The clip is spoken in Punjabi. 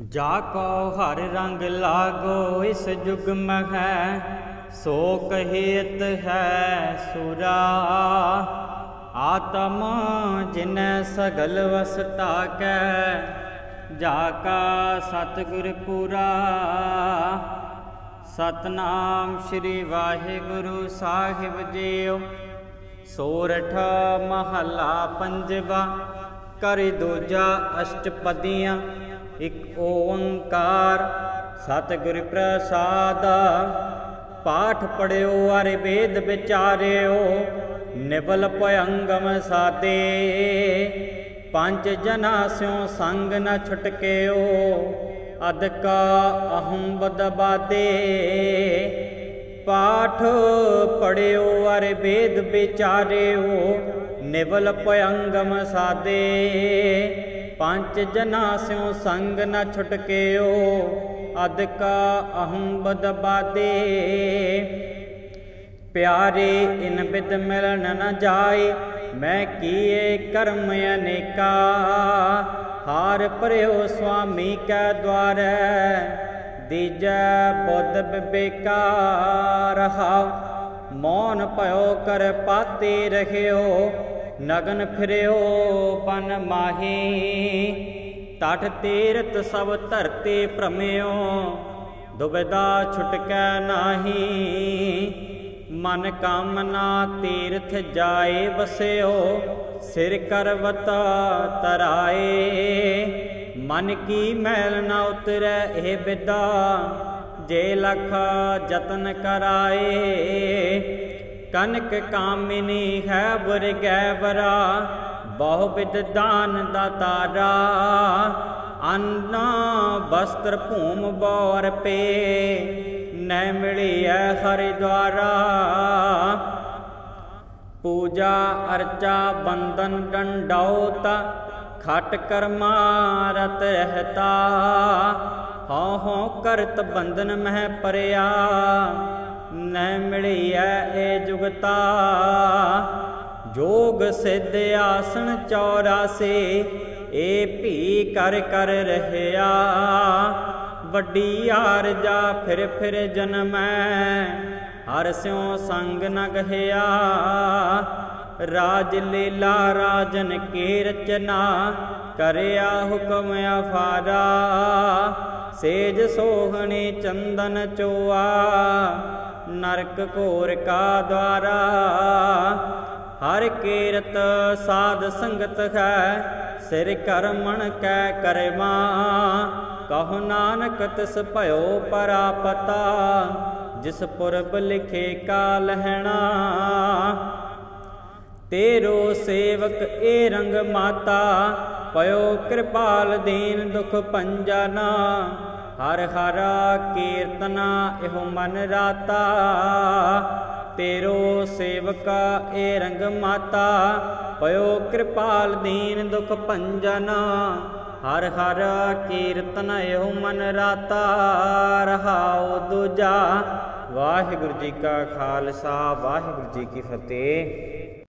ਜਾ ਕੋ ਹਰ ਰੰਗ ਲਾਗੋ, ਇਸ ਜੁਗ ਮਹਿ, ਸੋ ਕਹੇਤ ਹੈ ਸੁਰਾ। ਆਤਮ ਜਿਨ ਸਗਲ ਵਸਤਾ ਕੈ ਜਾ ਕਾ ਸਤਿਗੁਰ ਪੂਰਾ। ਸਤਨਾਮ ਸ੍ਰੀ ਵਾਹਿਗੁਰੂ ਸਾਹਿਬ ਜੀਓ। ਸੋਰਠ ਮਹੱਲਾ ਪੰਜਵਾ, ਕਰ ਦੂਜਾ ਅਸ਼ਟਪਦੀਆਂ। ਇਕ ਓੰਕਾਰ, ਸਤਿਗੁਰ ਪ੍ਰਸਾਦ। ਪਾਠ ਪੜਿਓ ਅਰ ਵੇਦ ਵਿਚਾਰਿਓ, ਨਿਵਲ ਭਯੰਗਮ ਸਾਦੇ। ਪੰਜ ਜਨਾ ਸਿਓ ਸੰਗ ਨ ਛਟਕਿਓ, ਅਦਕਾ ਅਹੰ ਬਦਬਾਦੇ ਪਾਠ ਪੜਿਓ ਅਰ ਵੇਦ ਵਿਚਾਰਿਓ, ਨਿਵਲ ਭਯੰਗਮ ਸਾਦੇ। ਪੰਜ ਜਨਾ ਸਿਓ ਸੰਗ ਨਾ ਛੁਟਕਿਓ ਅਦਕਾ ਅਹੰ ਬਦਬਾਦੇ ਪਿਆਰੇ ਇਨ ਬਿਦ ਮਿਲਣ ਨ ਜਾਏ, ਮੈਂ ਕੀਏ ਕਰਮ ਅਨੇਕਾ। ਹਾਰ ਪਰਿਓ ਸੁਆਮੀ ਕੈ ਦਵਾਰੈ ਦੀਜੈ ਬੁੱਧ ਬਿਬੇਕਾ ਰਹਾਉ ਮੌਨ ਭਇਓ ਕਰ ਪਾਤੇ ਰਹਿਓ ਨਗਨ ਫਿਰਿਓ ਪਨ ਮਾਹੀ ਟਠ ਤੀਰਤ ਸਭ ਧਰਤੀ ਭ੍ਰਮਿਓ ਦੁਬਿਦਾ ਛੁਟਕੈ ਨਾਹੀ, ਮਨ ਕਾਮਨਾ ਤੀਰਥ ਜਾਏ ਬਸਿਓ ਸਿਰ ਕਰਵਤ ਤਰਾਏ। ਮਨ ਕੀ ਮੈਲ ਨਾ ਉਤਰੈ ਇਹ ਬਿਦਾ, ਜੇ ਲਖ ਯਤਨ ਕਰਾਏ ਕਨਕ ਕਾਮਿਨੀ ਹੈ ਬੁਰ ਵਰਾ ਬਹੁ ਬਿਦ ਦਾਨ ਦਾ ਤਾਰਾ। ਅੰਨ ਬਸਤਰ ਭੂਮ ਬੌਰ ਪੇ, ਨੈ ਮਿਲਿਐ ਹਰਿ ਦਵਾਰਾ ਪੂਜਾ ਅਰਚਾ ਬੰਦਨ ਡੰਡੌਤ, ਖਟ ਕਰਮਾ ਰਤ ਰਹਤਾ। ਹਉ ਹਉ ਕਰਤ ਬੰਧਨ ਮਹਿ ਪਰਿਆ। ਨੈ ਮਿਲਿਐ ਏ ਜੁਗਤਾ। ਜੋਗ ਸਿੱਧ ਆਸਣ 84 ਏ ਭੀ ਕਰ ਕਰ ਰਹਿਆ। ਵੱਡੀ ਆਰ ਜਾ ਫਿਰ ਫਿਰ ਜਨਮੈ, ਹਰ ਸਿਉ ਸੰਗ ਨ ਗਹਿਆ। ਰਾਜ ਲੀਲਾ ਰਾਜਨ ਕੀ ਰਚਨਾ, ਕਰਿਆ ਹੁਕਮ ਅਫਾਰਾ। ਸੇਜ ਸੋਹਣੀ ਚੰਦਨ ਚੋਆ ਨਰਕ ਘੋਰ ਕਾ ਦਵਾਰਾ ਹਰ ਕੀਰਤ ਸਾਧ ਸੰਗਤ ਹੈ, ਸਿਰ ਕਰਮਣ ਕੈ ਕਰਮਾ। ਕਹੋ ਨਾਨਕ ਤਿਸ ਭਇਓ ਪਰਾਪਤਾ, ਜਿਸ ਪੁਰਬ ਲਿਖੇ ਕਾਲ ਹੈਣਾ ਤੇਰੋ ਸੇਵਕ ਏ ਰੰਗ ਮਾਤਾ ਪਇਓ ਕਿਰਪਾਲ ਦੀਨ ਦੁਖ ਪੰਜਨਾ ਹਰ ਹਰਾ ਕੀਰਤਨਾ ਇਹੋ ਮਨ ਰਾਤਾ। ਤੇਰੋ ਸੇਵਕਾ ਏ ਰੰਗ ਮਾਤਾ। ਪਇਓ ਕਿਰਪਾਲ ਦੀਨ ਦੁਖ ਭੰਜਨ। ਹਰ ਹਰ ਕੀਰਤਨ ਇਹੋ ਮਨ ਰਾਤਾ। ਰਹਾਉ ਦੂਜਾ। ਵਾਹਿਗੁਰੂ ਜੀ ਕਾ ਖਾਲਸਾ, ਵਾਹਿਗੁਰੂ ਜੀ ਕੀ ਫਤਿਹ।